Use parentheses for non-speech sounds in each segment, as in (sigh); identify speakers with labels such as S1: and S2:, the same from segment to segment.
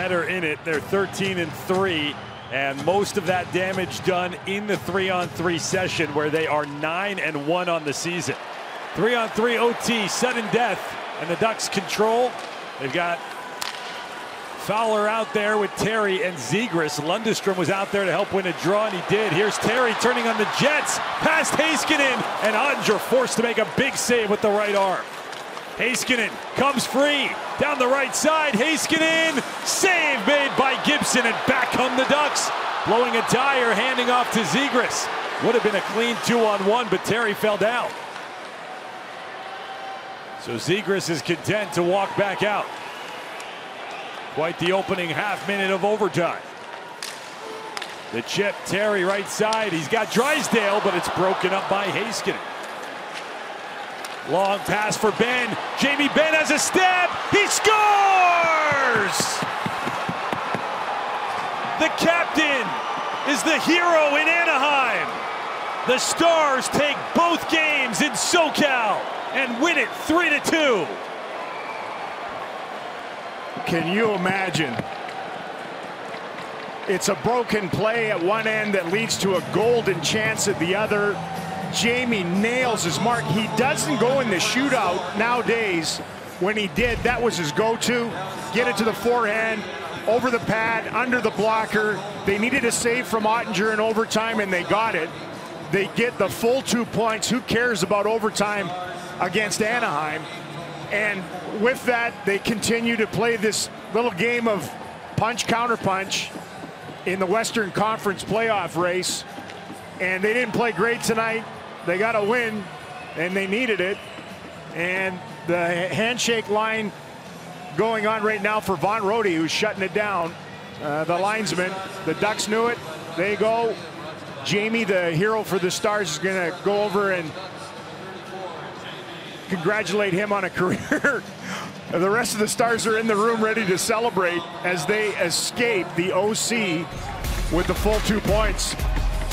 S1: better in it. They're 13 and 3, and most of that damage done in the three on three session, where they are 9 and 1 on the season. Three on three OT, sudden death, and the Ducks control. They've got Fowler out there with Terry and Zegras. Lundestrom was out there to help win a draw, and he did. Here's Terry turning on the Jets, past Heiskanen, and Oettinger forced to make a big save with the right arm. Heiskanen comes free down the right side. Heiskanen, save made by Gibson, and back come the Ducks. Blowing a tire, handing off to Zegras. Would have been a clean two on one, but Terry fell down. So Zegras is content to walk back out. Quite the opening half minute of overtime. The chip, Terry right side. He's got Drysdale, but it's broken up by Heiskanen. Long pass for Benn. Jamie Benn has a step. He scores! The captain is the hero in Anaheim. The Stars take both games in SoCal and win it 3 to 2.
S2: Can you imagine? It's a broken play at one end that leads to a golden chance at the other. Jamie nails his mark. He doesn't go in the shootout nowadays. When he did, that was his go-to. Get it to the forehand, over the pad, under the blocker. They needed a save from Oettinger in overtime, and they got it. They get the full two points. Who cares about overtime against Anaheim? And with that, they continue to play this little game of punch counter punch in the Western Conference playoff race. And they didn't play great tonight. They got a win, and they needed it. And the handshake line going on right now for Vaughan Rody, who's shutting it down. Uh, the linesman, the Ducks knew it. They go. Jamie, the hero for the Stars, is going to go over and congratulate him on a (laughs) career. the rest of the Stars are in the room ready to celebrate as they escape the OC with the full two points.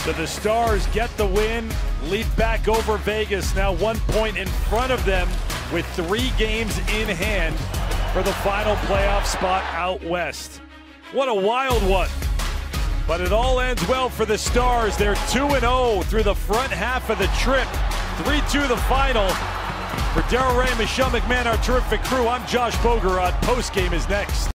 S1: So the Stars get the win, leap back over Vegas, now one point in front of them with three games in hand for the final playoff spot out west. What a wild one. But it all ends well for the Stars. They're 2-0 through the front half of the trip. 3-2 the final. For Daryl Reaugh, Michelle McMahon, our terrific crew, I'm Josh Bogorad. Postgame is next.